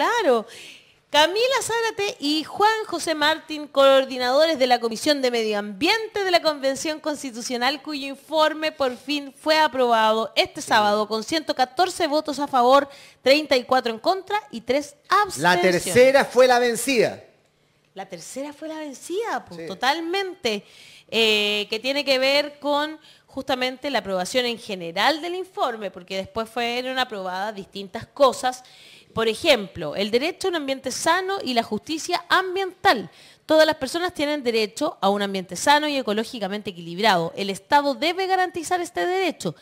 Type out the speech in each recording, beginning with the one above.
claro. Camila Zárate y Juan José Martín, coordinadores de la Comisión de Medio Ambiente de la Convención Constitucional, cuyo informe por fin fue aprobado este sábado con 114 votos a favor, 34 en contra y 3 abstenciones. La tercera fue la vencida. La tercera fue la vencida, pues, totalmente, eh, que tiene que ver con justamente la aprobación en general del informe, porque después fueron aprobadas distintas cosas por ejemplo, el derecho a un ambiente sano y la justicia ambiental. Todas las personas tienen derecho a un ambiente sano y ecológicamente equilibrado. El Estado debe garantizar este derecho.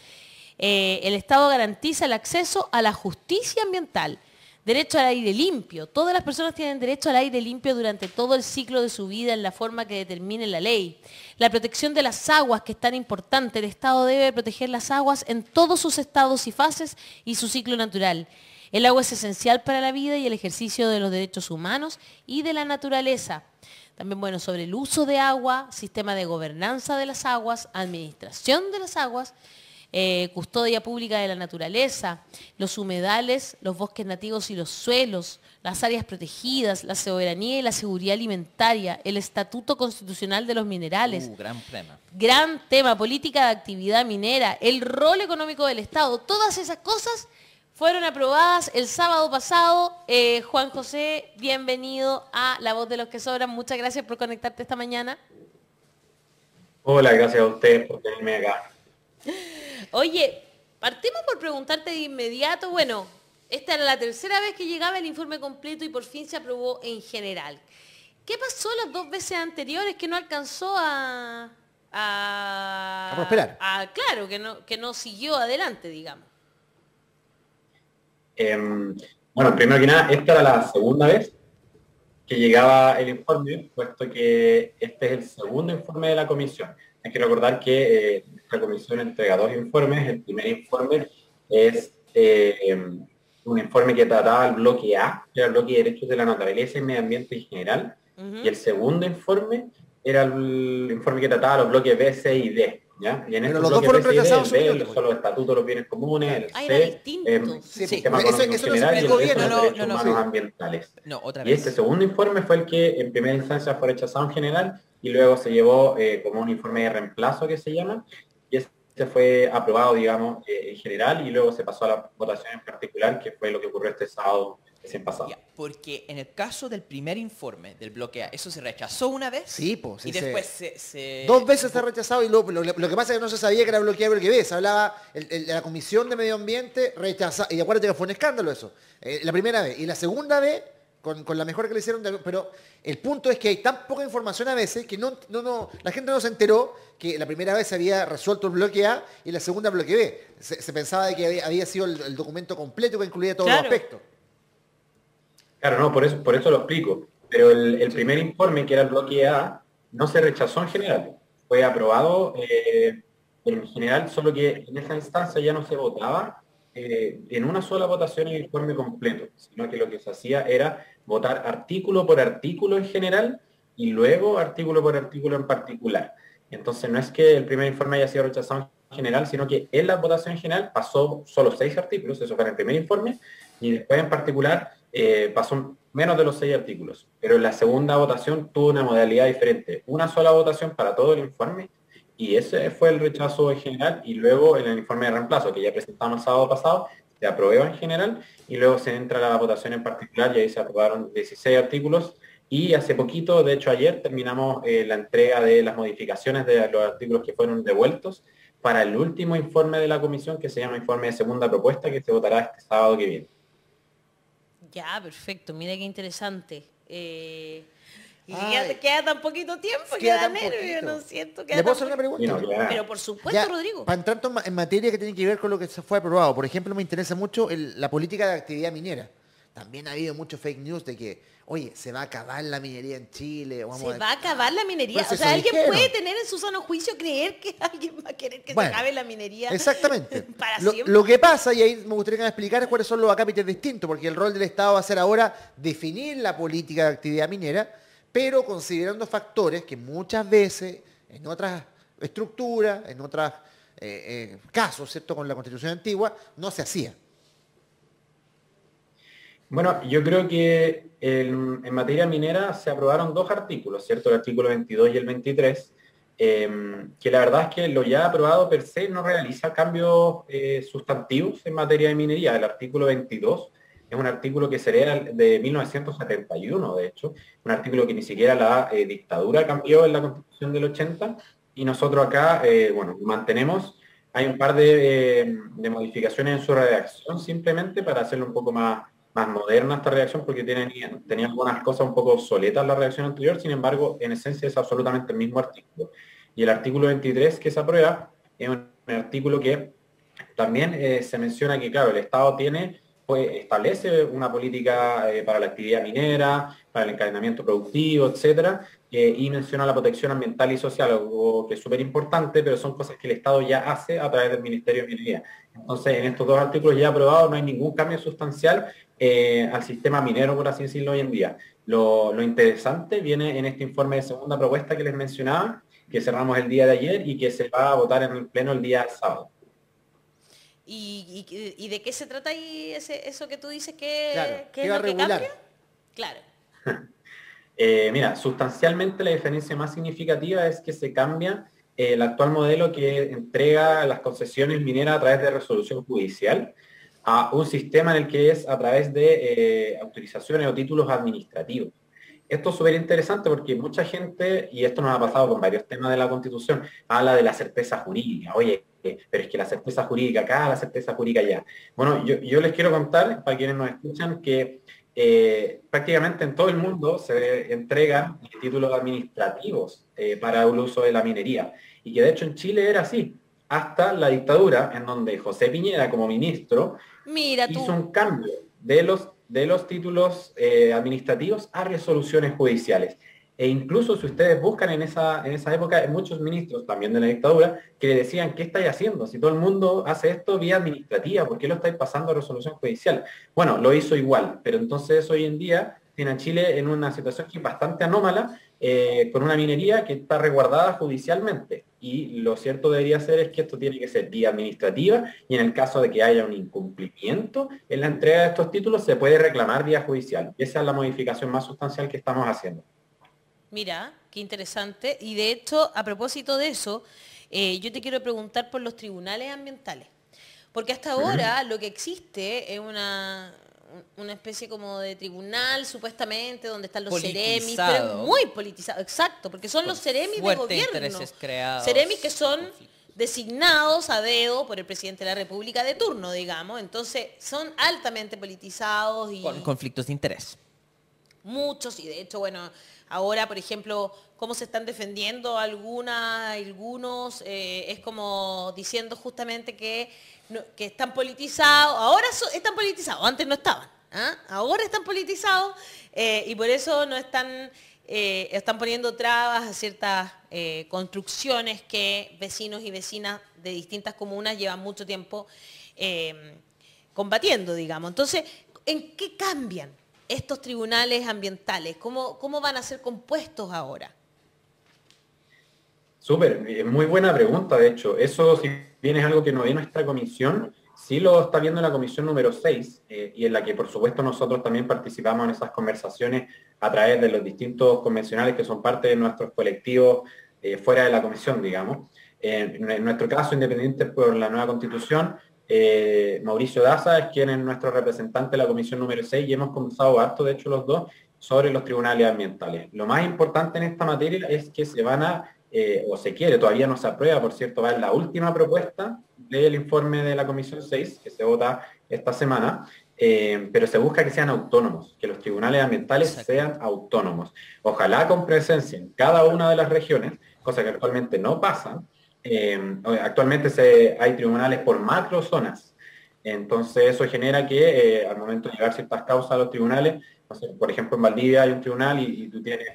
Eh, el Estado garantiza el acceso a la justicia ambiental. Derecho al aire limpio. Todas las personas tienen derecho al aire limpio durante todo el ciclo de su vida en la forma que determine la ley. La protección de las aguas, que es tan importante. El Estado debe proteger las aguas en todos sus estados y fases y su ciclo natural. El agua es esencial para la vida y el ejercicio de los derechos humanos y de la naturaleza. También, bueno, sobre el uso de agua, sistema de gobernanza de las aguas, administración de las aguas, eh, custodia pública de la naturaleza, los humedales, los bosques nativos y los suelos, las áreas protegidas, la soberanía y la seguridad alimentaria, el estatuto constitucional de los minerales. Uh, gran tema. Gran tema, política de actividad minera, el rol económico del Estado, todas esas cosas fueron aprobadas el sábado pasado. Eh, Juan José, bienvenido a La Voz de los que Sobran. Muchas gracias por conectarte esta mañana. Hola, gracias a usted por tenerme acá. Oye, partimos por preguntarte de inmediato, bueno, esta era la tercera vez que llegaba el informe completo y por fin se aprobó en general. ¿Qué pasó las dos veces anteriores que no alcanzó a... A, prosperar. claro, que no, que no siguió adelante, digamos. Em, bueno, primero que nada, esta era la segunda vez que llegaba el informe, puesto que este es el segundo informe de la comisión. Hay que recordar que eh, la comisión entrega dos informes. El primer informe es eh, un informe que trataba el bloque A, que era el bloque de derechos de la naturaleza y medio ambiente en general. Y el segundo informe era el informe que trataba los bloques B, C y D. ¿Ya? Y en Pero los dos fueron rechazados. El son los estatutos de los bienes comunes, el C, eh, sí, sistema eso, eso general y el de los derechos humanos ambientales. y este segundo informe fue el que en primera instancia fue rechazado en general y luego se llevó eh, como un informe de reemplazo que se llama y este fue aprobado, digamos, eh, en general y luego se pasó a la votación en particular, que fue lo que ocurrió este sábado pasado. porque en el caso del primer informe del bloque A, ¿eso se rechazó una vez? Sí, pues. y después se, Dos veces se ha rechazado y lo, que pasa es que no se sabía que era bloque A y bloque B. Se hablaba, la Comisión de Medio Ambiente rechazaba, y acuérdate que fue un escándalo eso, eh, la primera vez. Y la segunda vez, con, la mejor que le hicieron, pero el punto es que hay tan poca información a veces que no, no, la gente no se enteró que la primera vez se había resuelto el bloque A y la segunda bloque B. Se, pensaba de que había, sido el, documento completo que incluía todos los aspectos. Claro, no, por eso, por eso lo explico. Pero el, primer informe, que era el bloque A, no se rechazó en general. Fue aprobado eh, en general, solo que en esa instancia ya no se votaba eh, en una sola votación el informe completo, sino que lo que se hacía era votar artículo por artículo en general y luego artículo por artículo en particular. Entonces no es que el primer informe haya sido rechazado en general, sino que en la votación en general pasó solo seis artículos, eso fue en el primer informe, y después en particular eh, pasó menos de los seis artículos, pero en la segunda votación tuvo una modalidad diferente, una sola votación para todo el informe y ese fue el rechazo en general y luego en el informe de reemplazo que ya presentamos el sábado pasado se aprueba en general y luego se entra la votación en particular y ahí se aprobaron 16 artículos y hace poquito, de hecho ayer, terminamos eh, la entrega de las modificaciones de los artículos que fueron devueltos para el último informe de la comisión que se llama informe de segunda propuesta que se votará este sábado que viene. Ya, perfecto. Mira qué interesante. Eh, y ya queda tan poquito tiempo, queda, nervio, no siento. ¿Le puedo hacer una pregunta? Pero por supuesto, Rodrigo. Para entrar en materia que tiene que ver con lo que se fue aprobado, por ejemplo, me interesa mucho la política de actividad minera. También ha habido mucho fake news de que oye, se va a acabar la minería en Chile. se va a acabar la minería. Pues o sea, alguien puede tener en su sano juicio creer que alguien va a querer que se acabe la minería. Exactamente. lo, que pasa, y ahí me gustaría que me explicaras cuáles son los acápites distintos, porque el rol del Estado va a ser ahora definir la política de actividad minera, pero considerando factores que muchas veces en otras estructuras, en otros eh, eh, casos, ¿cierto? Con la constitución antigua, no se hacía. Bueno, yo creo que en, materia minera se aprobaron dos artículos, ¿cierto? El artículo 22 y el 23, em, que la verdad es que lo ya aprobado per se no realiza cambios eh, sustantivos en materia de minería. El artículo 22 es un artículo que sería de 1971, de hecho, un artículo que ni siquiera la eh, dictadura cambió en la Constitución del 80, y nosotros acá, eh, bueno, mantenemos hay un par de, modificaciones en su redacción simplemente para hacerlo un poco más, más moderna esta redacción porque tenía, tenía algunas cosas un poco obsoletas la redacción anterior, sin embargo, en esencia es absolutamente el mismo artículo. Y el artículo 23 que se aprueba es un, artículo que también eh, se menciona que, claro, el Estado tiene pues, establece una política eh, para la actividad minera, para el encadenamiento productivo, etcétera, eh, y menciona la protección ambiental y social, algo que es súper importante, pero son cosas que el Estado ya hace a través del Ministerio de Minería. Entonces, en estos dos artículos ya aprobados no hay ningún cambio sustancial eh, al sistema minero, por así decirlo, hoy en día. Lo, interesante viene en este informe de segunda propuesta que les mencionaba, que cerramos el día de ayer y que se va a votar en el Pleno el día sábado. ¿Y, de qué se trata ahí eso que tú dices que, es lo que cambia? Claro. Eh, mira, sustancialmente la diferencia más significativa es que se cambia eh, el actual modelo que entrega las concesiones mineras a través de resolución judicial a un sistema en el que es a través de eh, autorizaciones o títulos administrativos. Esto es súper interesante porque mucha gente, y esto nos ha pasado con varios temas de la Constitución, habla de la certeza jurídica. Oye, pero es que la certeza jurídica acá, la certeza jurídica allá. Bueno, yo, les quiero contar, para quienes nos escuchan, que eh, prácticamente en todo el mundo se entregan títulos administrativos eh, para el uso de la minería. Y que de hecho en Chile era así, hasta la dictadura, en donde José Piñera como ministro hizo un cambio de los, de los títulos eh, administrativos a resoluciones judiciales. E incluso si ustedes buscan en esa, en esa época, hay muchos ministros también de la dictadura que le decían, ¿qué estáis haciendo? Si todo el mundo hace esto vía administrativa, ¿por qué lo estáis pasando a resolución judicial? Bueno, lo hizo igual, pero entonces hoy en día tiene a Chile en una situación que es bastante anómala, eh, con una minería que está resguardada judicialmente. Y lo cierto debería ser es que esto tiene que ser vía administrativa y en el caso de que haya un incumplimiento en la entrega de estos títulos se puede reclamar vía judicial. Esa es la modificación más sustancial que estamos haciendo. Mira, qué interesante. Y de hecho, a propósito de eso, eh, yo te quiero preguntar por los tribunales ambientales. Porque hasta ahora lo que existe es una, una especie como de tribunal, supuestamente, donde están los ceremis, pero muy politizado, exacto, porque son los ceremis de gobierno. Ceremis que son designados a dedo por el presidente de la República de turno, digamos. Entonces, son altamente politizados y... Con conflictos de interés. Muchos, y de hecho, bueno, Ahora, por ejemplo, cómo se están defendiendo algunas, algunos, eh, es como diciendo justamente que, que están politizados, ahora están politizados, antes no estaban, ¿ah? ahora están politizados eh, y por eso no están, eh, están poniendo trabas a ciertas construcciones que vecinos y vecinas de distintas comunas llevan mucho tiempo combatiendo, digamos. Entonces, ¿en qué cambian? Estos tribunales ambientales? ¿Cómo, cómo van a ser compuestos ahora? Súper, muy buena pregunta, de hecho. Eso, si bien es algo que no ve nuestra comisión, sí lo está viendo la comisión número 6, eh, y en la que por supuesto nosotros también participamos en esas conversaciones a través de los distintos convencionales que son parte de nuestros colectivos eh, fuera de la comisión, digamos. en nuestro caso, independiente por la nueva constitución, eh, Mauricio Daza es quien es nuestro representante de la comisión número 6 y hemos conversado harto, de hecho los dos, sobre los tribunales ambientales. Lo más importante en esta materia es que se van a, eh, o se quiere, todavía no se aprueba, por cierto, va en la última propuesta del informe de la comisión 6, que se vota esta semana, eh, pero se busca que sean autónomos, que los tribunales ambientales sean autónomos. Ojalá con presencia en cada una de las regiones, cosa que actualmente no pasa, eh, actualmente se, hay tribunales por macro zonas. Entonces eso genera que eh, al momento de llegar ciertas causas a los tribunales, por ejemplo en Valdivia hay un tribunal y, tú tienes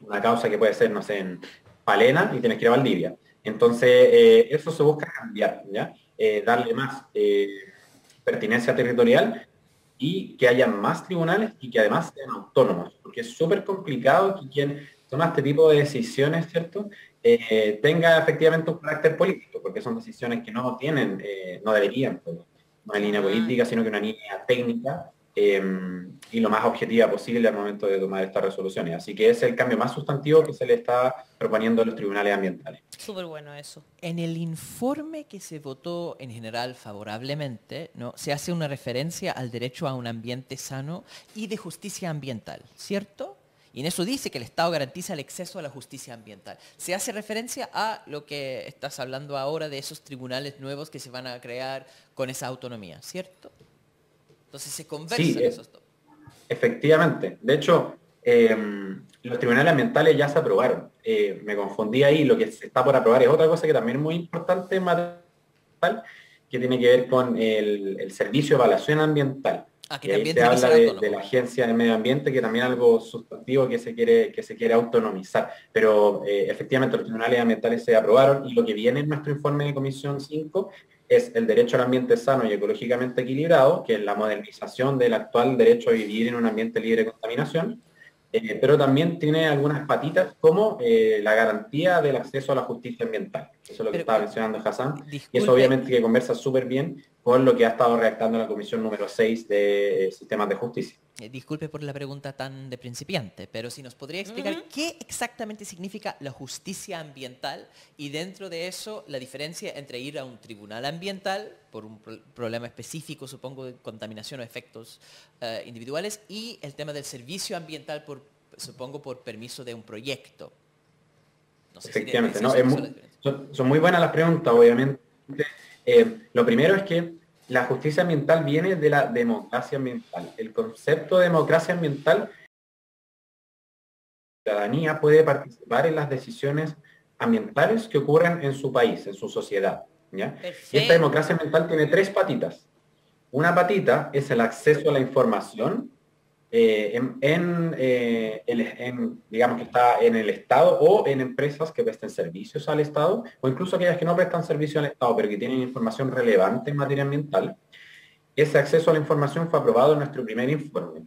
una causa que puede ser, no sé, en Palena y tienes que ir a Valdivia. Entonces eh, eso se busca cambiar, ¿ya? darle más pertinencia territorial y que haya más tribunales y que además sean autónomos, porque es súper complicado que quien toma este tipo de decisiones, ¿cierto? Eh, tenga efectivamente un carácter político, porque son decisiones que no tienen, eh, no deberían, pues, no hay línea política, sino que una línea técnica em, y lo más objetiva posible al momento de tomar estas resoluciones. Así que es el cambio más sustantivo que se le está proponiendo a los tribunales ambientales. Súper bueno eso. En el informe que se votó en general favorablemente, ¿no? se hace una referencia al derecho a un ambiente sano y de justicia ambiental, ¿cierto? Y en eso dice que el Estado garantiza el acceso a la justicia ambiental. Se hace referencia a lo que estás hablando ahora de esos tribunales nuevos que se van a crear con esa autonomía, ¿cierto? Entonces se conversan Sí, eh, esos dos. Efectivamente. De hecho, eh, los tribunales ambientales ya se aprobaron. Eh, me confundí ahí, lo que se está por aprobar es otra cosa que también es muy importante que tiene que ver con el, el servicio de evaluación ambiental. Que Y ahí también se habla de, la agencia de medio ambiente, que también es algo sustantivo que se quiere, que se quiere autonomizar. Pero eh, efectivamente los tribunales ambientales se aprobaron y lo que viene en nuestro informe de Comisión 5 es el derecho al ambiente sano y ecológicamente equilibrado, que es la modernización del actual derecho a vivir en un ambiente libre de contaminación, eh, pero también tiene algunas patitas como eh, la garantía del acceso a la justicia ambiental. Eso es lo que Pero- estaba mencionando Hassan. Y eso obviamente que conversa súper bien con lo que ha estado redactando la Comisión número 6 de eh, Sistemas de Justicia. eh, disculpe por la pregunta tan de principiante, pero si nos podría explicar qué exactamente significa la justicia ambiental y dentro de eso la diferencia entre ir a un tribunal ambiental por un pro- problema específico, supongo, de contaminación o efectos eh, individuales y el tema del servicio ambiental, por, supongo, por permiso de un proyecto. No sé Efectivamente, si ¿no? Es muy- son muy buenas las preguntas, obviamente. Eh, lo primero es que la justicia ambiental viene de la democracia ambiental. El concepto de democracia ambiental, la ciudadanía puede participar en las decisiones ambientales que ocurren en su país, en su sociedad. ¿ya? Y esta democracia ambiental tiene tres patitas. Una patita es el acceso a la información eh, en, eh, el- digamos que está en el Estado o en empresas que presten servicios al Estado o incluso aquellas que no prestan servicio al Estado pero que tienen información relevante en materia ambiental. Ese acceso a la información fue aprobado en nuestro primer informe.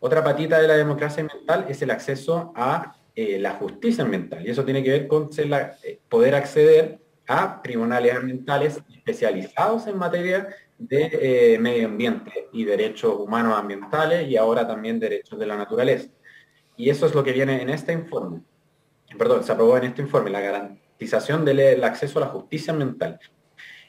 Otra patita de la democracia ambiental es el acceso a eh, la justicia ambiental y eso tiene que ver con ser la- poder acceder a tribunales ambientales especializados en materia de eh, medio ambiente y derechos humanos ambientales y ahora también derechos de la naturaleza. Y eso es lo que viene en este informe. Perdón, se aprobó en este informe la garantización del el acceso a la justicia ambiental.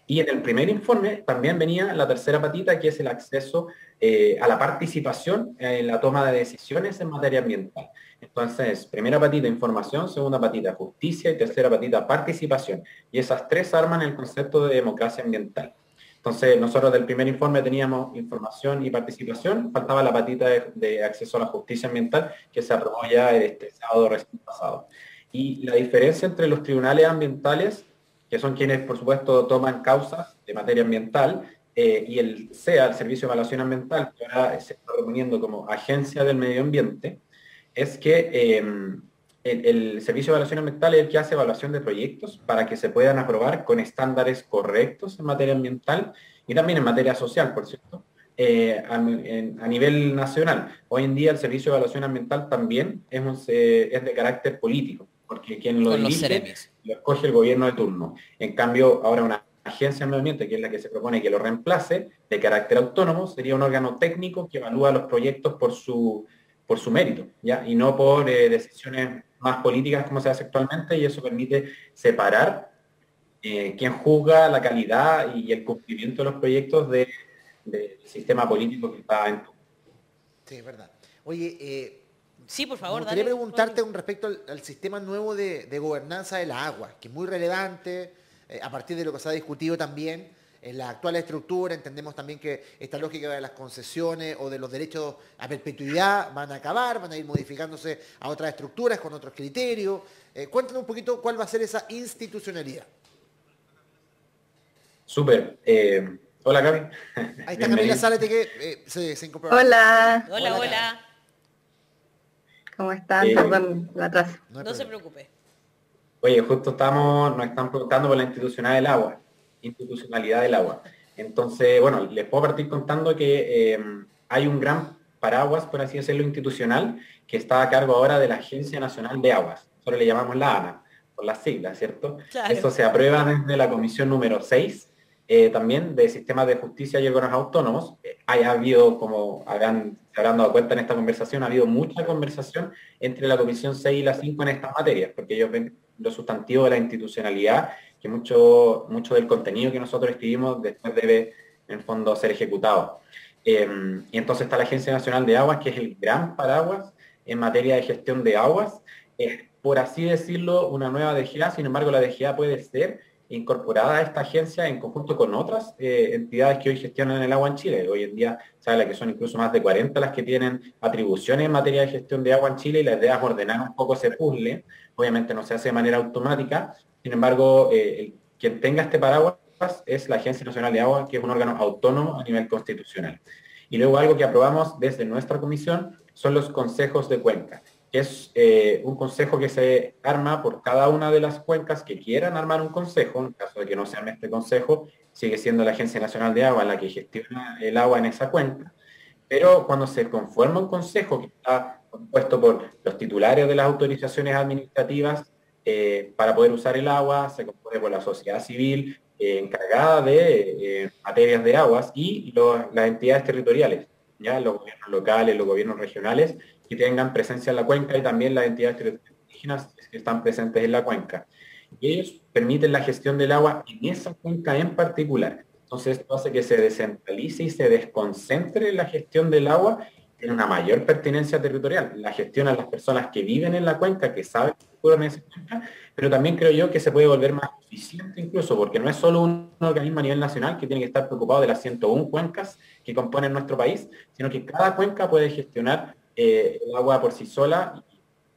Y en el primer informe también venía la tercera patita, que es el acceso eh, a la participación en la toma de decisiones en materia ambiental. Entonces, primera patita, información, segunda patita, justicia y tercera patita, participación. Y esas tres arman el concepto de democracia ambiental. Entonces, nosotros del primer informe teníamos información y participación, faltaba la patita de, acceso a la justicia ambiental, que se aprobó ya este sábado recién pasado. Y la diferencia entre los tribunales ambientales, que son quienes, por supuesto, toman causas de materia ambiental, eh, y el SEA, el Servicio de Evaluación Ambiental, que ahora se está reponiendo como Agencia del Medio Ambiente, es que eh, el, el Servicio de Evaluación Ambiental es el que hace evaluación de proyectos para que se puedan aprobar con estándares correctos en materia ambiental y también en materia social, por cierto, eh, a, en- a nivel nacional. Hoy en día el Servicio de Evaluación Ambiental también es, un- eh, es de carácter político, porque quien lo dirige lo escoge el gobierno de turno. En cambio, ahora una agencia de medio ambiente, que es la que se propone que lo reemplace, de carácter autónomo, sería un órgano técnico que evalúa los proyectos por su, por su mérito, ¿ya? Y no por eh, decisiones más políticas como se hace actualmente, y eso permite separar eh, quién juzga la calidad y el cumplimiento de los proyectos de- del sistema político que está en Sí, es verdad. Oye, eh, Sí, por me favor, gustaría dale. preguntarte con respecto al, al sistema nuevo de, de gobernanza de la agua, que es muy relevante, eh, a partir de lo que se ha discutido también en la actual estructura, entendemos también que esta lógica de las concesiones o de los derechos a perpetuidad van a acabar, van a ir modificándose a otras estructuras con otros criterios. Eh, cuéntanos un poquito cuál va a ser esa institucionalidad. Súper. Eh, hola, Cami. Ahí está. Camila Zárate que eh, se, se incorporó. Hola, Hola, Hola, hola. ¿cómo están? Eh, Perdón, la atraso. No No se preocupe. Oye, justo estamos, nos están preguntando por la institucionalidad del agua, institucionalidad del agua. Entonces, bueno, les puedo partir contando que eh, hay un gran paraguas, por así decirlo, institucional, que está a cargo ahora de la Agencia Nacional de Aguas. Nosotros le llamamos la ANA, por las siglas, ¿cierto? Claro. Eso se aprueba desde la comisión número 6 eh, también de sistemas de justicia y órganos autónomos. Eh, haya habido, como habrán, se habrán dado cuenta en esta conversación, ha habido mucha conversación entre la Comisión 6 y la 5 en estas materias, porque ellos ven lo sustantivo de la institucionalidad, que mucho, mucho del contenido que nosotros escribimos después debe, en el fondo, ser ejecutado. Em, y entonces está la Agencia Nacional de Aguas, que es el gran paraguas en materia de gestión de aguas. Es, por así decirlo, una nueva DGA, sin embargo, la DGA puede ser incorporada a esta agencia en conjunto con otras eh, entidades que hoy gestionan el agua en Chile. Hoy en día habla que son incluso más de 40 las que tienen atribuciones en materia de gestión de agua en Chile y la idea es ordenar un poco ese puzzle. Obviamente no se hace de manera automática, sin embargo, eh, quien tenga este paraguas es la Agencia Nacional de Agua, que es un órgano autónomo a nivel constitucional. Y luego algo que aprobamos desde nuestra comisión son los consejos de cuenca es eh, un consejo que se arma por cada una de las cuencas que quieran armar un consejo, en caso de que no se arme este consejo, sigue siendo la Agencia Nacional de Agua la que gestiona el agua en esa cuenca, pero cuando se conforma un consejo que está compuesto por los titulares de las autorizaciones administrativas eh, para poder usar el agua, se compone por la sociedad civil eh, encargada de materias de aguas y las entidades territoriales, ya los gobiernos locales, los gobiernos regionales, que tengan presencia en la cuenca y también las entidades indígenas que están presentes en la cuenca. Y ellos permiten la gestión del agua en esa cuenca en particular. Entonces esto hace que se descentralice y se desconcentre la gestión del agua en una mayor pertinencia territorial. La gestión a las personas que viven en la cuenca, que saben pero también creo yo que se puede volver más eficiente incluso, porque no es solo un organismo a nivel nacional que tiene que estar preocupado de las 101 cuencas que componen nuestro país, sino que cada cuenca puede gestionar eh, el agua por sí sola.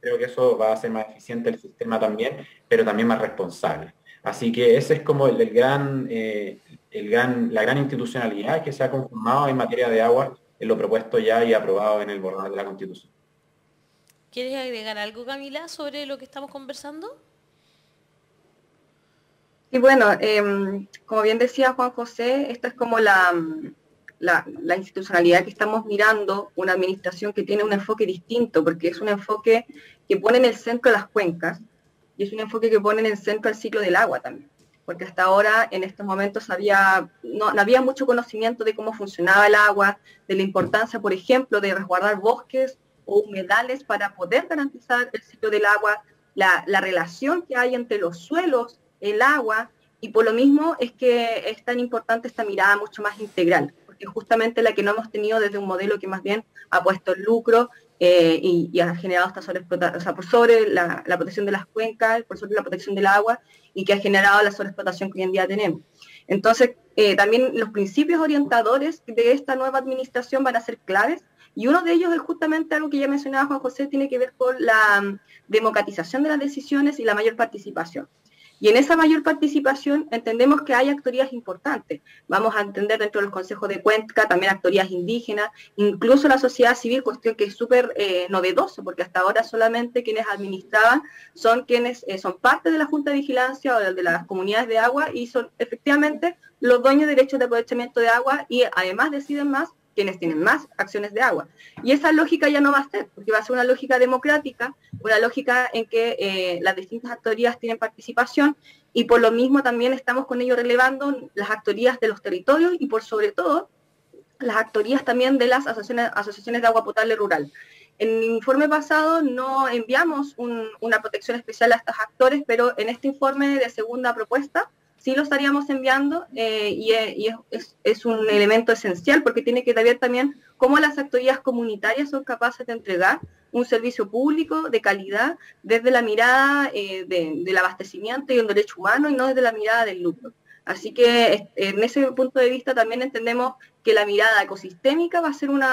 Creo que eso va a hacer más eficiente el sistema también, pero también más responsable. Así que ese es como el, gran, eh, el gran, la gran institucionalidad que se ha conformado en materia de agua en lo propuesto ya y aprobado en el borrador de la Constitución. ¿Quieres agregar algo, Camila, sobre lo que estamos conversando? Y bueno, em, como bien decía Juan José, esta es como la, la, institucionalidad que estamos mirando, una administración que tiene un enfoque distinto, porque es un enfoque que pone en el centro las cuencas y es un enfoque que pone en el centro el ciclo del agua también. Porque hasta ahora, en estos momentos, había, no, había mucho conocimiento de cómo funcionaba el agua, de la importancia, por ejemplo, de resguardar bosques o humedales para poder garantizar el ciclo del agua, la, la relación que hay entre los suelos, el agua, y por lo mismo es que es tan importante esta mirada mucho más integral es justamente la que no hemos tenido desde un modelo que más bien ha puesto el lucro eh, y, ha generado esta sobreexplotación, o sea, por sobre la, protección de las cuencas, por sobre la protección del agua y que ha generado la sobreexplotación que hoy en día tenemos. Entonces, eh, también los principios orientadores de esta nueva administración van a ser claves y uno de ellos es justamente algo que ya mencionaba Juan José, tiene que ver con la mm, democratización de las decisiones y la mayor participación. Y en esa mayor participación entendemos que hay actorías importantes. Vamos a entender dentro del Consejo de Cuenca también actorías indígenas, incluso la sociedad civil, cuestión que es súper eh, novedoso, porque hasta ahora solamente quienes administraban son quienes eh, son parte de la Junta de Vigilancia o de, las comunidades de agua y son efectivamente los dueños de derechos de aprovechamiento de agua y además deciden más quienes tienen más acciones de agua. Y esa lógica ya no va a ser, porque va a ser una lógica democrática, una lógica en que eh, las distintas actorías tienen participación y por lo mismo también estamos con ello relevando las actorías de los territorios y por sobre todo las actorías también de las asociaciones, asociaciones de agua potable rural. En el informe pasado no enviamos una protección especial a estos actores, pero en este informe de segunda propuesta sí lo estaríamos enviando eh, y, es, un elemento esencial porque tiene que ver también cómo las actorías comunitarias son capaces de entregar un servicio público de calidad desde la mirada eh, del abastecimiento y un derecho humano y no desde la mirada del lucro. Así que en ese punto de vista también entendemos que la mirada ecosistémica va a ser un,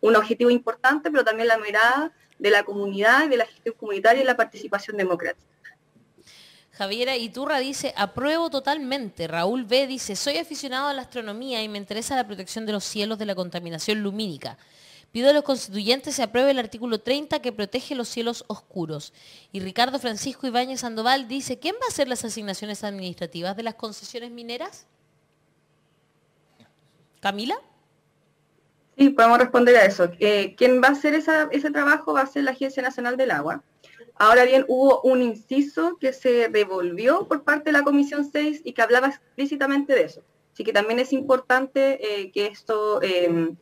un objetivo importante, pero también la mirada de la comunidad, de la gestión comunitaria y la participación democrática. Javiera Iturra dice, apruebo totalmente. Raúl B dice, soy aficionado a la astronomía y me interesa la protección de los cielos de la contaminación lumínica. Pido a los constituyentes se apruebe el artículo 30 que protege los cielos oscuros. Y Ricardo Francisco Ibáñez Sandoval dice, ¿quién va a hacer las asignaciones administrativas de las concesiones mineras? ¿Camila? Sí, podemos responder a eso. Eh, ¿Quién va a hacer ese trabajo va a ser la Agencia Nacional del Agua Ahora bien, hubo un inciso que se devolvió por parte de la Comisión 6 y que hablaba explícitamente de eso. Así que también es importante eh, que esto em,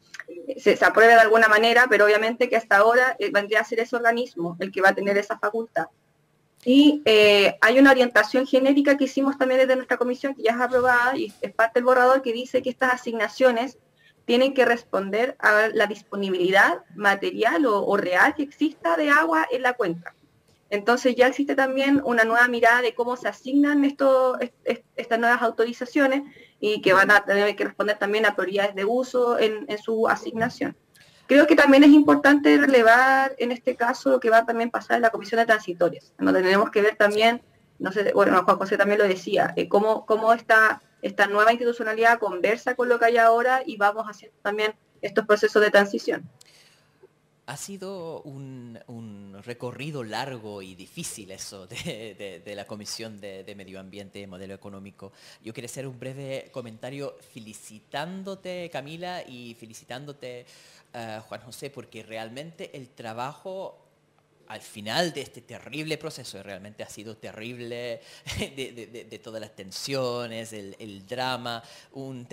se, apruebe de alguna manera, pero obviamente que hasta ahora eh, vendría a ser ese organismo el que va a tener esa facultad. Y eh, hay una orientación genérica que hicimos también desde nuestra comisión, que ya es aprobada y es parte del borrador, que dice que estas asignaciones tienen que responder a la disponibilidad material o real que exista de agua en la cuenca. Entonces ya existe también una nueva mirada de cómo se asignan estas nuevas autorizaciones y que van a tener que responder también a prioridades de uso en, su asignación. Creo que también es importante relevar en este caso lo que va a también pasar en la comisión de transitorias, donde tenemos que ver también, no sé, bueno, Juan José también lo decía, eh, cómo, esta nueva institucionalidad conversa con lo que hay ahora y vamos haciendo también estos procesos de transición. Ha sido un, recorrido largo y difícil eso de, la Comisión de, Medio Ambiente y Modelo Económico. Yo quiero hacer un breve comentario felicitándote, Camila, y felicitándote, uh, Juan José, porque realmente el trabajo al final de este terrible proceso, realmente ha sido terrible, de, todas las tensiones, el, drama, un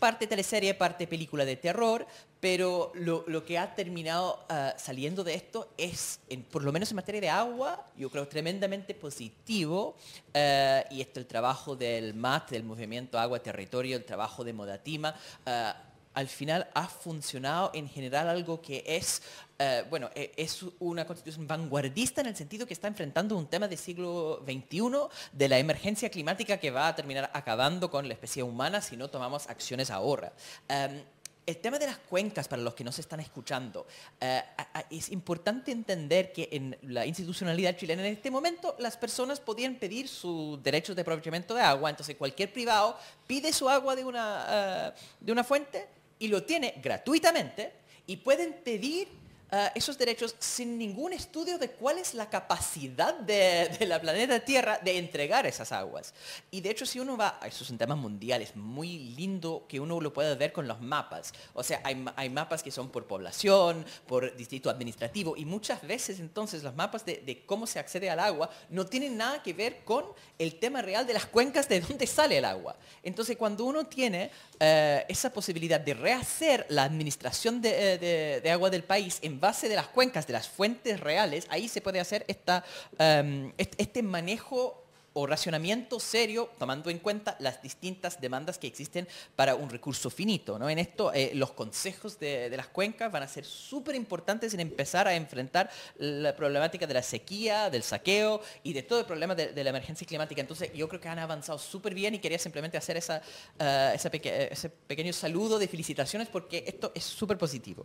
parte teleserie, parte película de terror, pero lo, que ha terminado ah, saliendo de esto es, por lo menos en materia de agua, yo creo tremendamente positivo, ah, y esto el trabajo del MAT, del Movimiento Agua Territorio, el trabajo de Modatima, ah, al final ha funcionado en general algo que es, eh, bueno, e, es una constitución vanguardista en el sentido que está enfrentando un tema del siglo XXI de la emergencia climática que va a terminar acabando con la especie humana si no tomamos acciones ahora. Em, el tema de las cuencas, para los que no se están escuchando, eh, es importante entender que en la institucionalidad chilena en este momento las personas podían pedir sus derechos de aprovechamiento de agua, entonces cualquier privado pide su agua de una, eh, de una fuente y lo tiene gratuitamente y pueden pedir Ah, esos derechos sin ningún estudio de cuál es la capacidad de, la planeta Tierra de entregar esas aguas. Y de hecho, si uno va, eso es un tema mundial, es muy lindo que uno lo pueda ver con los mapas. O sea, hay, mapas que son por población, por distrito administrativo, y muchas veces entonces los mapas de, cómo se accede al agua no tienen nada que ver con el tema real de las cuencas de dónde sale el agua. Entonces, cuando uno tiene eh, esa posibilidad de rehacer la administración de, eh, de agua del país en base de las cuencas, de las fuentes reales, ahí se puede hacer esta, em, este manejo o racionamiento serio tomando en cuenta las distintas demandas que existen para un recurso finito. ¿no? En esto eh, los consejos de, las cuencas van a ser súper importantes en empezar a enfrentar la problemática de la sequía, del saqueo y de todo el problema de, la emergencia climática. Entonces yo creo que han avanzado súper bien y quería simplemente hacer esa, eh, ese pequeño saludo de felicitaciones porque esto es súper positivo.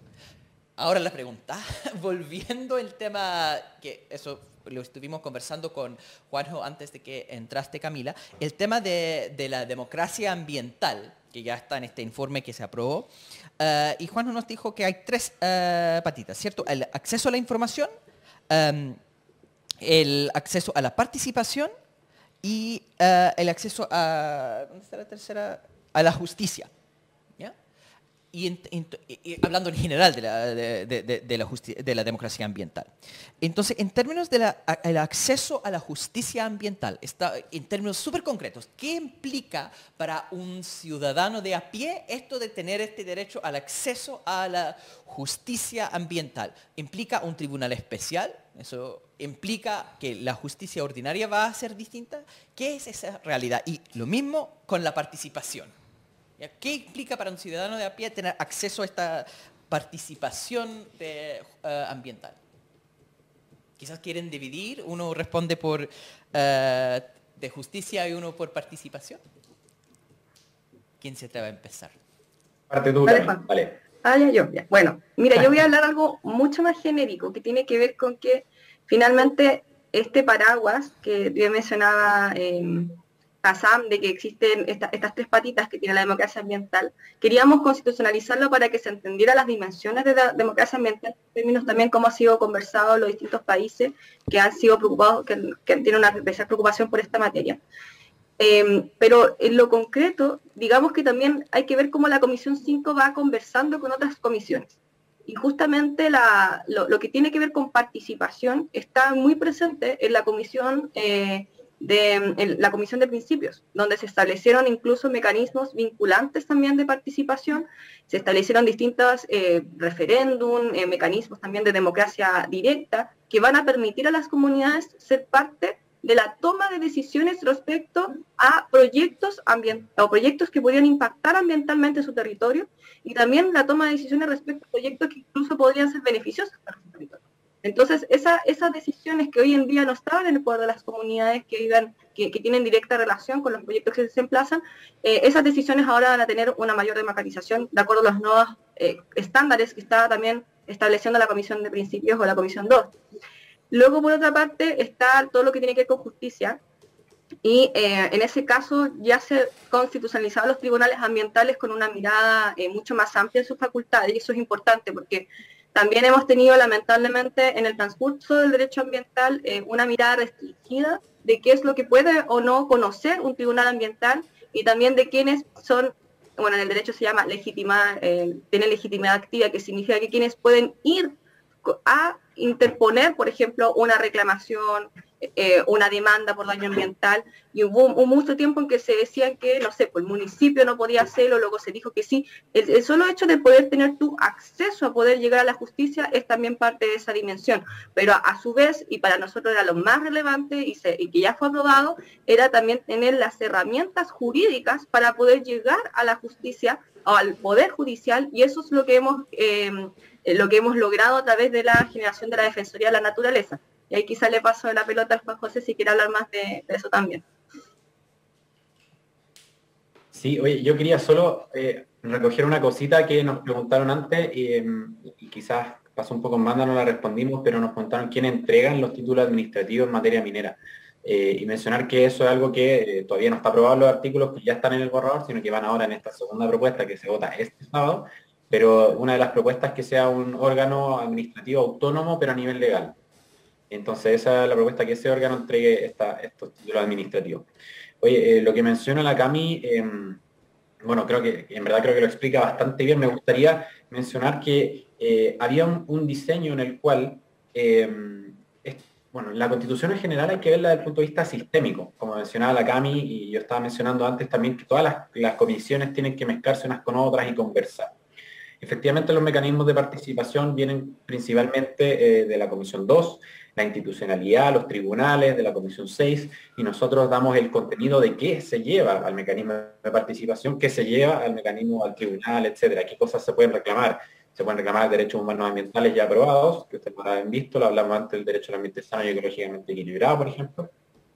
Ahora la pregunta, volviendo al tema, que eso lo estuvimos conversando con Juanjo antes de que entraste Camila, el tema de, la democracia ambiental, que ya está en este informe que se aprobó, eh, y Juanjo nos dijo que hay tres eh, patitas, ¿cierto? El acceso a la información, em, el acceso a la participación y eh, el acceso a, ¿dónde está la tercera? A la justicia y, hablando en general de la, de, la, democracia ambiental. Entonces, en términos del acceso a la justicia ambiental, está, en términos súper concretos, ¿qué implica para un ciudadano de a pie esto de tener este derecho al acceso a la justicia ambiental? ¿Implica un tribunal especial? ¿Eso implica que la justicia ordinaria va a ser distinta? ¿Qué es esa realidad? Y lo mismo con la participación. ¿Qué implica para un ciudadano de a pie tener acceso a esta participación eh, ambiental? Quizás quieren dividir, uno responde por eh, de justicia y uno por participación. ¿Quién se te va a empezar? Parte tú, vale. Ah, ya, yo, Bueno, mira, yo voy a hablar algo mucho más genérico que tiene que ver con que finalmente este paraguas que yo mencionaba eh, de que existen estas tres patitas que tiene la democracia ambiental, queríamos constitucionalizarlo para que se entendiera las dimensiones de la democracia ambiental, en términos también cómo ha sido conversado los distintos países que han sido preocupados, que, tienen una especial preocupación por esta materia. Em, pero en lo concreto, digamos que también hay que ver cómo la Comisión 5 va conversando con otras comisiones. Y justamente lo, que tiene que ver con participación está muy presente en la comisión eh, de la comisión de principios, donde se establecieron incluso mecanismos vinculantes también de participación, se establecieron distintos eh, referéndum, eh, mecanismos también de democracia directa, que van a permitir a las comunidades ser parte de la toma de decisiones respecto a proyectos o proyectos que podrían impactar ambientalmente su territorio y también la toma de decisiones respecto a proyectos que incluso podrían ser beneficiosos para su territorio. Entonces, esas decisiones que hoy en día no estaban en el poder de las comunidades que, iban, que, tienen directa relación con los proyectos que se emplazan, eh, esas decisiones ahora van a tener una mayor democratización de acuerdo a los nuevos eh, estándares que está también estableciendo la Comisión de Principios o la Comisión 2. Luego, por otra parte, está todo lo que tiene que ver con justicia. Y eh, en ese caso ya se constitucionalizaron los tribunales ambientales con una mirada mucho más amplia de sus facultades. Y eso es importante porque también hemos tenido lamentablemente en el transcurso del derecho ambiental eh, una mirada restringida de qué es lo que puede o no conocer un tribunal ambiental y también de quiénes son, bueno, en el derecho se llama legitimar, tiene legitimidad activa, que significa que quienes pueden ir a interponer, por ejemplo, una reclamación, eh, una demanda por daño ambiental, y hubo, mucho tiempo en que se decía que, no sé, pues el municipio no podía hacerlo, luego se dijo que sí. El, solo hecho de poder tener tu acceso a poder llegar a la justicia es también parte de esa dimensión, pero a, su vez, y para nosotros era lo más relevante y, que ya fue aprobado, era también tener las herramientas jurídicas para poder llegar a la justicia o al poder judicial, y eso es lo que hemos... Eh, lo que hemos logrado a través de la generación de la Defensoría de la Naturaleza. Y ahí quizá le paso la pelota al Juan José si quiere hablar más de, eso también. Sí, oye, yo quería solo eh, recoger una cosita que nos preguntaron antes em, y, quizás pasó un poco en banda, no la respondimos, pero nos preguntaron quién entregan los títulos administrativos en materia minera. Eh, y mencionar que eso es algo que todavía no está aprobado los artículos que ya están en el borrador, sino que van ahora en esta segunda propuesta que se vota este sábado, pero una de las propuestas es que sea un órgano administrativo autónomo, pero a nivel legal. Entonces esa es la propuesta, que ese órgano entregue estos títulos administrativos. Oye, eh, lo que menciona la Cami, em, bueno, creo que en verdad creo que lo explica bastante bien. Me gustaría mencionar que eh, había un, diseño en el cual, em, bueno, la constitución en general hay que verla desde el punto de vista sistémico, como mencionaba la Cami y yo estaba mencionando antes también que todas las, las comisiones tienen que mezclarse unas con otras y conversar. Efectivamente, los mecanismos de participación vienen principalmente eh, de la Comisión 2, la institucionalidad, los tribunales, de la Comisión 6, y nosotros damos el contenido de qué se lleva al mecanismo de participación, qué se lleva al mecanismo, al tribunal, etcétera, qué cosas se pueden reclamar. Se pueden reclamar derechos humanos ambientales ya aprobados, que ustedes lo han visto, lo hablamos antes del derecho al ambiente sano y ecológicamente equilibrado, por ejemplo,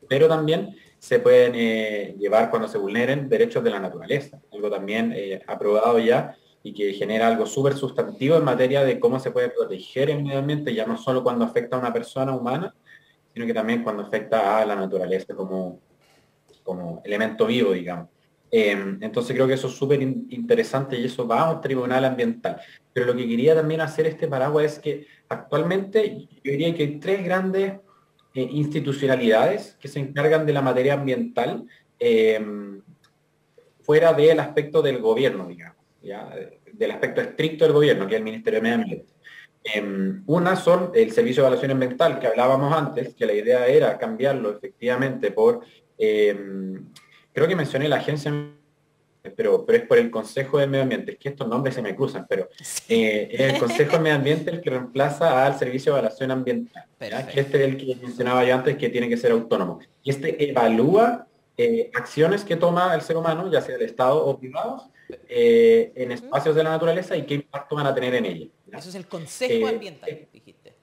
pero también se pueden eh, llevar cuando se vulneren derechos de la naturaleza, algo también eh, aprobado ya y que genera algo súper sustantivo en materia de cómo se puede proteger el medio ambiente, ya no solo cuando afecta a una persona humana, sino que también cuando afecta a la naturaleza como, como elemento vivo, digamos. Em, entonces creo que eso es súper interesante y eso va a un tribunal ambiental. Pero lo que quería también hacer este paraguas es que actualmente yo diría que hay tres grandes eh, institucionalidades que se encargan de la materia ambiental em, fuera del aspecto del gobierno, digamos del aspecto estricto del gobierno, que es el Ministerio de Medio Ambiente. Em, una son el Servicio de Evaluación Ambiental, que hablábamos antes, que la idea era cambiarlo efectivamente por, em, creo que mencioné la agencia, pero, pero es por el Consejo de Medio Ambiente, es que estos nombres se me cruzan, pero eh, es el Consejo de Medio Ambiente el que reemplaza al Servicio de Evaluación Ambiental, que este es el que mencionaba yo antes, que tiene que ser autónomo. Y este evalúa eh, acciones que toma el ser humano, ya sea el Estado o privados, eh, en espacios de la naturaleza y qué impacto van a tener en ella. Eso es el Consejo eh, Ambiental, eh, dijiste.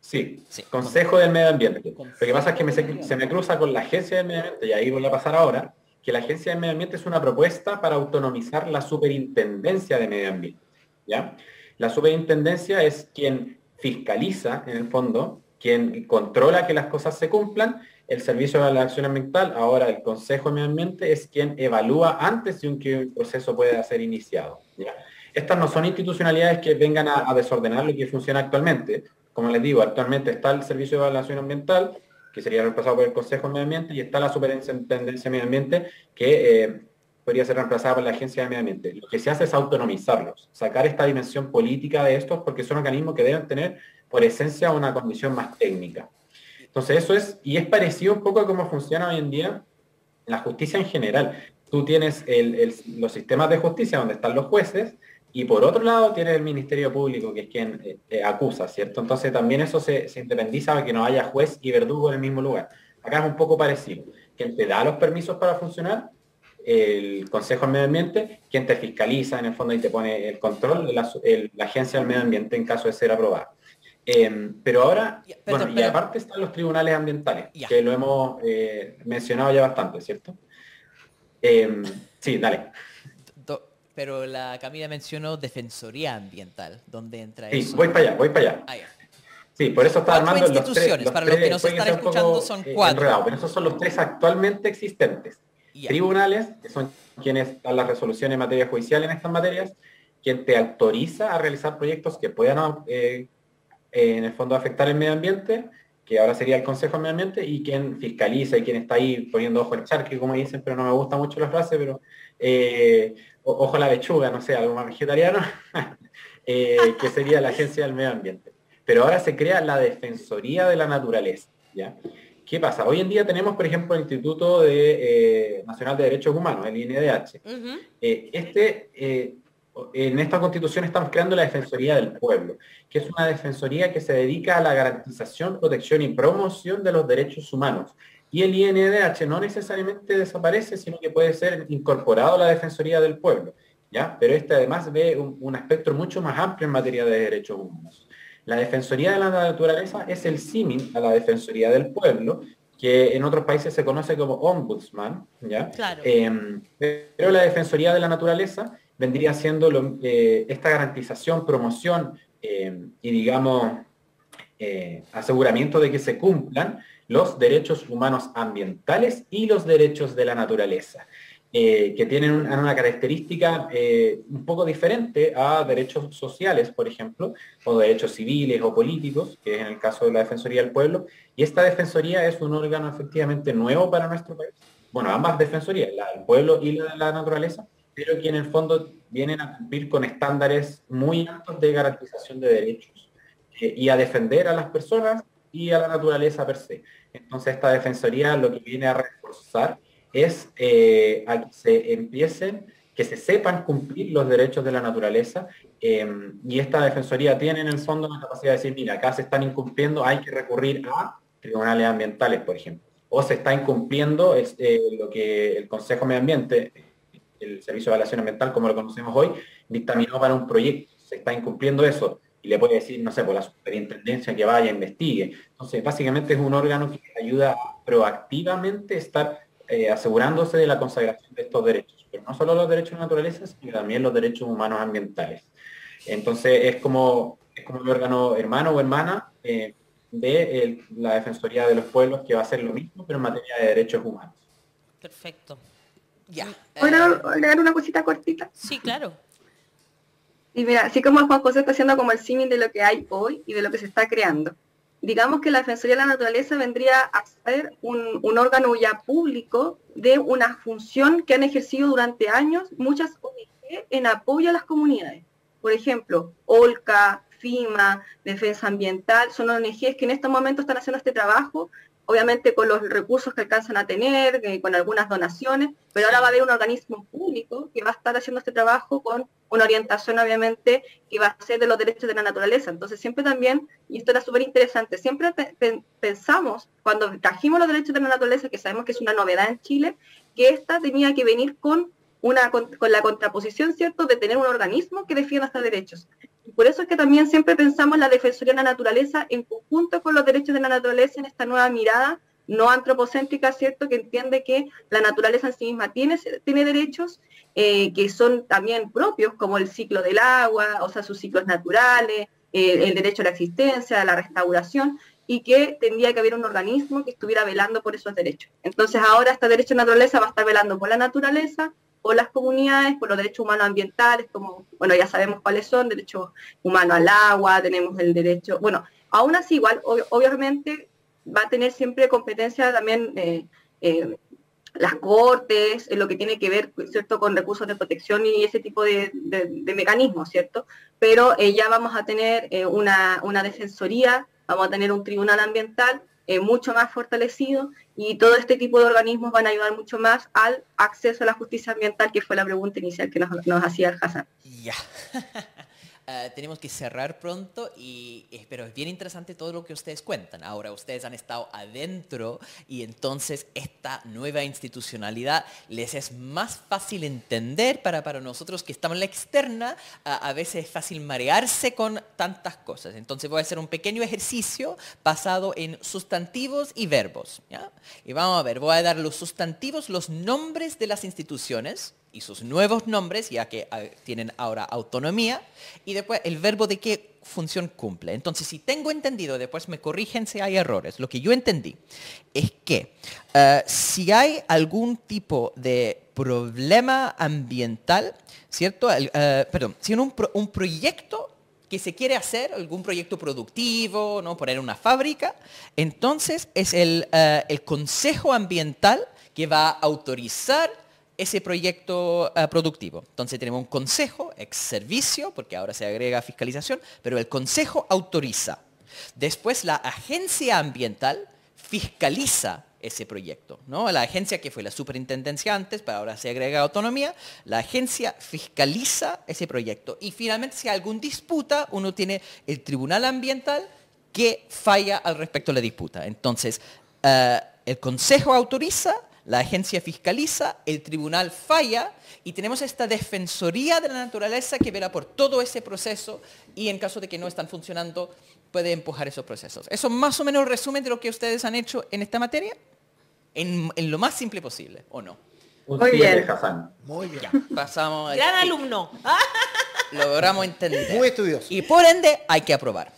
Sí, Consejo del Medio Ambiente. Lo que pasa es que se, me cruza con la Agencia del Medio Ambiente, y ahí voy a pasar ahora, que la Agencia del Medio Ambiente es una propuesta para autonomizar la superintendencia de medio ambiente. ¿ya? La superintendencia es quien fiscaliza, en el fondo, quien controla que las cosas se cumplan el Servicio de la Ambiental, ahora el Consejo de Medio Ambiente, es quien evalúa antes de un que un proceso pueda ser iniciado. Estas no son institucionalidades que vengan a, desordenar lo que funciona actualmente. Como les digo, actualmente está el Servicio de Evaluación Ambiental, que sería reemplazado por el Consejo de Medio Ambiente, y está la Superintendencia de Medio Ambiente, que eh, podría ser reemplazada por la Agencia de Medio Ambiente. Lo que se hace es autonomizarlos, sacar esta dimensión política de estos porque son organismos que deben tener por esencia una condición más técnica. Entonces eso es, y es parecido un poco a cómo funciona hoy en día la justicia en general. Tú tienes los sistemas de justicia donde están los jueces y por otro lado tienes el Ministerio Público que es quien eh, acusa, ¿cierto? Entonces también eso se, independiza de que no haya juez y verdugo en el mismo lugar. Acá es un poco parecido. Quien te da los permisos para funcionar el Consejo del Medio Ambiente, quien te fiscaliza en el fondo y te pone el control de la, Agencia del Medio Ambiente en caso de ser aprobada. Em, pero ahora, bueno, y aparte están los tribunales ambientales, que lo hemos eh, mencionado ya bastante, ¿cierto? Em, sí, dale. pero la Camila mencionó Defensoría Ambiental, ¿dónde entra sí, voy para allá, voy para allá. Ah, sí, por eso está armando los tres. para los que nos están escuchando son eh, cuatro. pero esos son los tres actualmente existentes tribunales, que son quienes dan las resoluciones en materia judicial en estas materias, quien te autoriza a realizar proyectos que puedan eh, en el fondo afectar el medio ambiente, que ahora sería el Consejo de Medio Ambiente, y quien fiscaliza y quien está ahí poniendo ojo al charque, como dicen, pero no me gusta mucho la frase, pero eh, ojo a la lechuga, no sé, algo más vegetariano, eh, que sería la Agencia del Medio Ambiente. Pero ahora se crea la Defensoría de la Naturaleza, ¿ya? ¿Qué pasa? Hoy en día tenemos, por ejemplo, el Instituto de, eh, Nacional de Derechos Humanos, el INDH. Eh, este, eh, en esta constitución estamos creando la Defensoría del Pueblo, que es una defensoría que se dedica a la garantización, protección y promoción de los derechos humanos. Y el INDH no necesariamente desaparece, sino que puede ser incorporado a la Defensoría del Pueblo. ¿ya? Pero este además ve un, un espectro mucho más amplio en materia de derechos humanos. La Defensoría de la Naturaleza es el símil a la Defensoría del Pueblo, que en otros países se conoce como ombudsman, ¿ya? Em, pero la Defensoría de la Naturaleza vendría siendo eh, esta garantización, promoción em, y, digamos, eh, aseguramiento de que se cumplan los derechos humanos ambientales y los derechos de la naturaleza. Eh, que tienen una, característica eh, un poco diferente a derechos sociales, por ejemplo, o derechos civiles o políticos, que es en el caso de la Defensoría del Pueblo. Y esta Defensoría es un órgano efectivamente nuevo para nuestro país. Bueno, ambas Defensorías, la del pueblo y la naturaleza, pero que en el fondo vienen a cumplir con estándares muy altos de garantización de derechos eh, y a defender a las personas y a la naturaleza per se. Entonces esta Defensoría lo que viene a reforzar es eh, a que se empiecen, que se sepan cumplir los derechos de la naturaleza em, y esta Defensoría tiene en el fondo la capacidad de decir, mira, acá se están incumpliendo, hay que recurrir a tribunales ambientales, por ejemplo. O se está incumpliendo eh, lo que el Consejo Medio Ambiente, el Servicio de Evaluación Ambiental, como lo conocemos hoy, dictaminó para un proyecto. Se está incumpliendo eso y le puede decir, no sé, por la superintendencia que vaya, investigue. Entonces, básicamente es un órgano que ayuda proactivamente a estar eh, asegurándose de la consagración de estos derechos, pero no solo los derechos de naturaleza, sino también los derechos humanos ambientales. Entonces es como, es como un órgano hermano o hermana eh, de la Defensoría de los Pueblos que va a hacer lo mismo, pero en materia de derechos humanos. Perfecto. Ya. ¿Puedo agregar una cosita cortita? Sí, claro. Y mira, así como Juan José está haciendo como el símil de lo que hay hoy y de lo que se está creando digamos que la Defensoría de la Naturaleza vendría a ser un, órgano ya público de una función que han ejercido durante años muchas ONG en apoyo a las comunidades. Por ejemplo, OLCA, FIMA, Defensa Ambiental, son ONGs que en este momento están haciendo este trabajo obviamente con los recursos que alcanzan a tener, eh, con algunas donaciones, pero ahora va a haber un organismo público que va a estar haciendo este trabajo con una orientación, obviamente, que va a ser de los derechos de la naturaleza. Entonces, siempre también, y esto era súper interesante, siempre pensamos, cuando trajimos los derechos de la naturaleza, que sabemos que es una novedad en Chile, que esta tenía que venir con una con, la contraposición, ¿cierto?, de tener un organismo que defienda estos derechos. por eso es que también siempre pensamos la defensoría de la naturaleza en conjunto con los derechos de la naturaleza en esta nueva mirada no antropocéntrica, ¿cierto?, que entiende que la naturaleza en sí misma tiene, tiene derechos eh, que son también propios, como el ciclo del agua, o sea, sus ciclos naturales, eh, el derecho a la existencia, a la restauración, y que tendría que haber un organismo que estuviera velando por esos derechos. Entonces ahora este derecho de naturaleza va a estar velando por la naturaleza, por las comunidades, por los derechos humanos ambientales, como, bueno, ya sabemos cuáles son, derechos humanos al agua, tenemos el derecho, bueno, aún así igual, obviamente va a tener siempre competencia también eh, eh, las cortes, en lo que tiene que ver, ¿cierto?, con recursos de protección y ese tipo de, mecanismos, ¿cierto? Pero ya vamos a tener una, una defensoría, vamos a tener un tribunal ambiental eh, mucho más fortalecido y todo este tipo de organismos van a ayudar mucho más al acceso a la justicia ambiental, que fue la pregunta inicial que nos, hacía el Hassan. Ya. Eh, tenemos que cerrar pronto, y, eh, pero es bien interesante todo lo que ustedes cuentan. Ahora ustedes han estado adentro y entonces esta nueva institucionalidad les es más fácil entender para, para nosotros que estamos en la externa. a veces es fácil marearse con tantas cosas. Entonces voy a hacer un pequeño ejercicio basado en sustantivos y verbos. Y vamos a ver, voy a dar los sustantivos, los nombres de las instituciones y sus nuevos nombres, ya que ah, tienen ahora autonomía, y después el verbo de qué función cumple. Entonces, si tengo entendido, después me corrigen si hay errores, lo que yo entendí es que ah, si hay algún tipo de problema ambiental, ¿cierto? Ah, perdón, si un, un proyecto que se quiere hacer, algún proyecto productivo, ¿no? poner una fábrica, entonces es el, el Consejo Ambiental que va a autorizar ese proyecto eh, productivo. Entonces tenemos un consejo, ex servicio, porque ahora se agrega fiscalización, pero el consejo autoriza. Después la agencia ambiental fiscaliza ese proyecto. ¿no? La agencia que fue la superintendencia antes, pero ahora se agrega autonomía, la agencia fiscaliza ese proyecto. Y finalmente, si hay algún disputa, uno tiene el tribunal ambiental que falla al respecto de la disputa. Entonces, eh, el consejo autoriza, la agencia fiscaliza, el tribunal falla y tenemos esta defensoría de la naturaleza que verá por todo ese proceso y en caso de que no están funcionando puede empujar esos procesos. ¿Eso más o menos resumen de lo que ustedes han hecho en esta materia? En, lo más simple posible, ¿o no? Muy bien. Muy bien. pasamos. Gran alumno. Logramos entender. Muy estudioso. Y por ende hay que aprobar.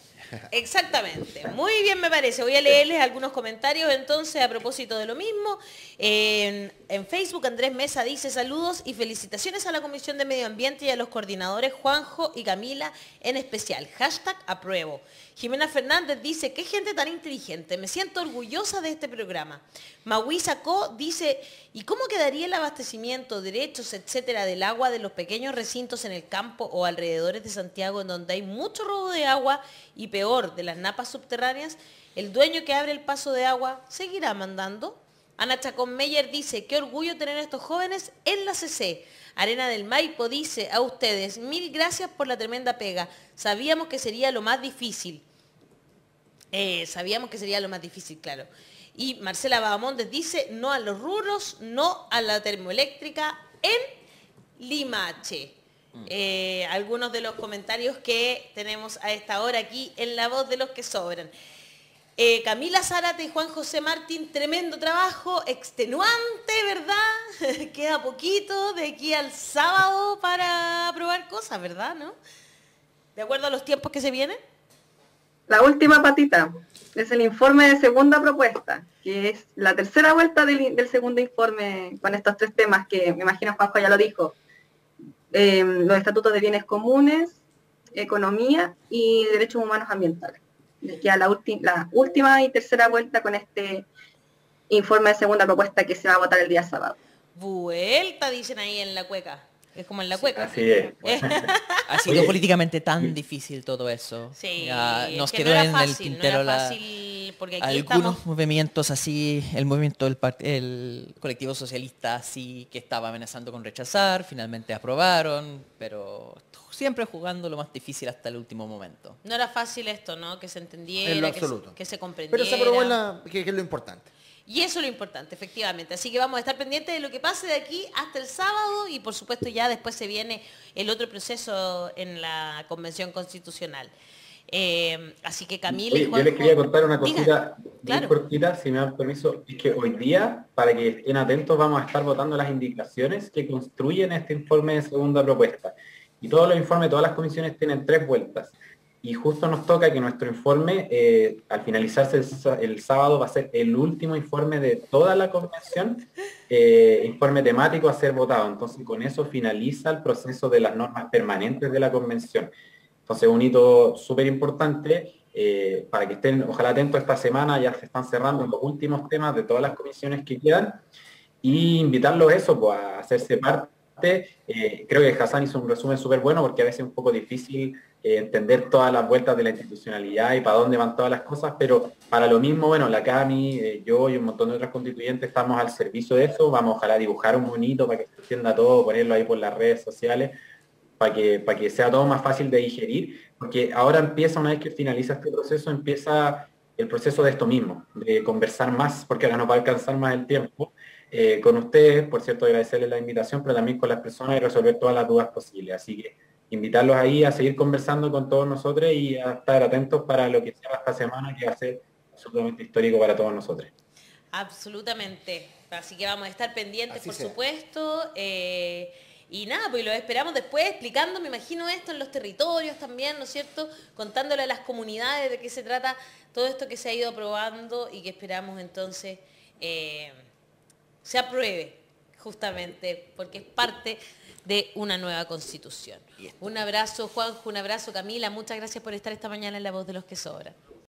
Exactamente. Muy bien me parece. Voy a leerles algunos comentarios entonces a propósito de lo mismo. En, Facebook Andrés Mesa dice saludos y felicitaciones a la Comisión de Medio Ambiente y a los coordinadores Juanjo y Camila en especial. Hashtag apruebo. Jimena Fernández dice, qué gente tan inteligente, me siento orgullosa de este programa. Maui Sacó dice, ¿y cómo quedaría el abastecimiento, derechos, etcétera, del agua de los pequeños recintos en el campo o alrededores de Santiago en donde hay mucho robo de agua y peor, de las napas subterráneas? ¿El dueño que abre el paso de agua seguirá mandando? Ana Chacón Meyer dice, qué orgullo tener a estos jóvenes en la CC. Arena del Maipo dice a ustedes, mil gracias por la tremenda pega. Sabíamos que sería lo más difícil. Eh, sabíamos que sería lo más difícil, claro. Y Marcela Babamontes dice, no a los ruros, no a la termoeléctrica en Limache. Mm. Eh, algunos de los comentarios que tenemos a esta hora aquí en La Voz de los que sobran. Eh, Camila Zárate y Juan José Martín, tremendo trabajo, extenuante, ¿verdad? Queda poquito de aquí al sábado para probar cosas, ¿verdad? ¿No? ¿De acuerdo a los tiempos que se vienen? La última patita es el informe de segunda propuesta, que es la tercera vuelta del, segundo informe con estos tres temas que me imagino Juanjo ya lo dijo. Em, los estatutos de bienes comunes, economía y derechos humanos ambientales. Ya la, la última y tercera vuelta con este informe de segunda propuesta que se va a votar el día sábado. Vuelta, dicen ahí en la cueca. Es como en la cueca. así es. ha sido políticamente tan difícil todo eso. Sí, nos quedó en el tintero algunos movimientos así, el movimiento del el colectivo socialista así que estaba amenazando con rechazar, finalmente aprobaron, pero siempre jugando lo más difícil hasta el último momento. No era fácil esto, ¿no? Que se entendiera, que se, que se, comprendiera. Pero se aprobó la, que es lo importante. Y eso es lo importante, efectivamente. Así que vamos a estar pendientes de lo que pase de aquí hasta el sábado y por supuesto ya después se viene el otro proceso en la Convención Constitucional. Eh, así que Camila y Yo les quería contar una cosita muy cortita, si me dan permiso. Es que hoy día, para que estén atentos, vamos a estar votando las indicaciones que construyen este informe de segunda propuesta. Y todos los informes, todas las comisiones tienen tres vueltas y justo nos toca que nuestro informe, eh, al finalizarse el, sábado, va a ser el último informe de toda la convención, eh, informe temático a ser votado. Entonces, con eso finaliza el proceso de las normas permanentes de la convención. Entonces, un hito súper importante eh, para que estén, ojalá atentos esta semana, ya se están cerrando los últimos temas de todas las comisiones que quedan. y invitarlos eso, pues, a hacerse parte. Creo que Hassan hizo un resumen súper bueno porque a veces es un poco difícil eh, entender todas las vueltas de la institucionalidad y para dónde van todas las cosas, pero para lo mismo, bueno, la Cami, eh, yo y un montón de otros constituyentes estamos al servicio de eso, vamos ojalá dibujar un bonito para que se entienda todo, ponerlo ahí por las redes sociales, para que, para que sea todo más fácil de digerir, porque ahora empieza, una vez que finaliza este proceso, empieza el proceso de esto mismo, de conversar más, porque ahora nos va a alcanzar más el tiempo, eh, con ustedes, por cierto, agradecerles la invitación, pero también con las personas y resolver todas las dudas posibles. Así que invitarlos ahí a seguir conversando con todos nosotros y a estar atentos para lo que sea esta semana, que va a ser absolutamente histórico para todos nosotros. Absolutamente. Así que vamos a estar pendientes, por supuesto. Eh, y nada, pues lo esperamos después explicando, me imagino esto en los territorios también, ¿no es cierto? Contándole a las comunidades de qué se trata todo esto que se ha ido aprobando y que esperamos entonces eh, se apruebe justamente, porque es parte de una nueva constitución. Un abrazo Juanjo, un abrazo Camila, muchas gracias por estar esta mañana en La Voz de los que Sobran.